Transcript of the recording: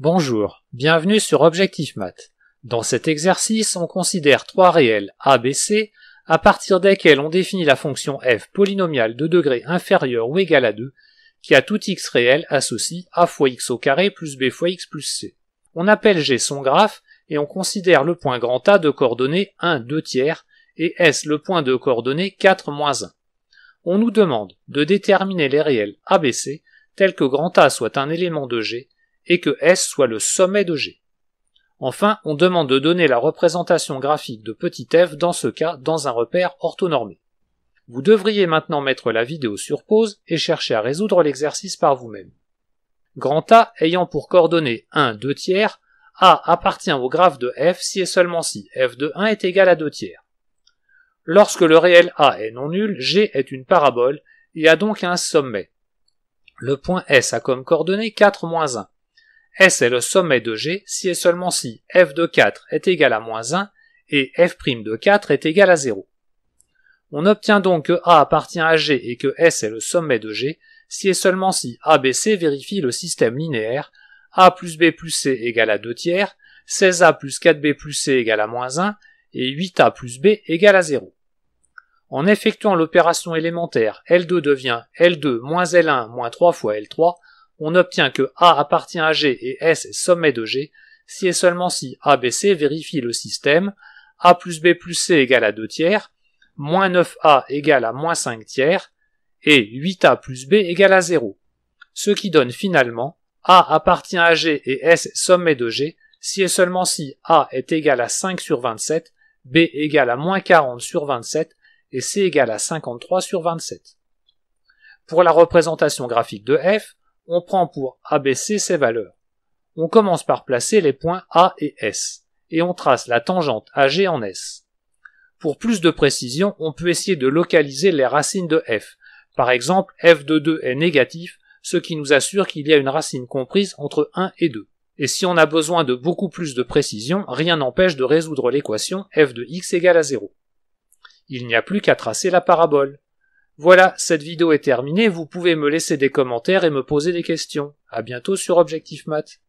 Bonjour, bienvenue sur Objectif Math. Dans cet exercice, on considère trois réels a, b, c, à partir desquels on définit la fonction f polynomiale de degré inférieur ou égal à 2, qui a tout x réel associe a fois x au carré plus b fois x plus c. On appelle g son graphe et on considère le point grand A de coordonnées 1, 2 tiers et S le point de coordonnées 4, moins 1. On nous demande de déterminer les réels ABC tels que grand A soit un élément de G et que S soit le sommet de G. Enfin, on demande de donner la représentation graphique de petit f dans ce cas dans un repère orthonormé. Vous devriez maintenant mettre la vidéo sur pause et chercher à résoudre l'exercice par vous-même. Grand A ayant pour coordonnées 1, 2 tiers, A appartient au graphe de f si et seulement si f de 1 est égal à 2 tiers. Lorsque le réel A est non nul, G est une parabole et a donc un sommet. Le point S a comme coordonnée 4 moins 1. S est le sommet de G si et seulement si f de 4 est égal à moins 1 et f' de 4 est égal à 0. On obtient donc que A appartient à G et que S est le sommet de G si et seulement si ABC vérifie le système linéaire A plus B plus C égale à 2 tiers, 16A plus 4B plus C égale à moins 1 et 8A plus B égale à 0. En effectuant l'opération élémentaire, L2 devient L2 moins L1 moins 3 fois L3, on obtient que A appartient à G et S est sommet de G, si et seulement si ABC vérifie le système A plus B plus C égale à 2 tiers, moins 9A égale à moins 5 tiers, et 8A plus B égale à 0. Ce qui donne finalement A appartient à G et S sommet de G, si et seulement si A est égal à 5 sur 27, B égale à moins 40 sur 27, et C égale à 53 sur 27. Pour la représentation graphique de f, on prend pour ABC ses valeurs. On commence par placer les points A et S, et on trace la tangente AG en S. Pour plus de précision, on peut essayer de localiser les racines de f. Par exemple, f de 2 est négatif, ce qui nous assure qu'il y a une racine comprise entre 1 et 2. Et si on a besoin de beaucoup plus de précision, rien n'empêche de résoudre l'équation f de x égale à 0. Il n'y a plus qu'à tracer la parabole. Voilà, cette vidéo est terminée, vous pouvez me laisser des commentaires et me poser des questions. À bientôt sur Objectif Math.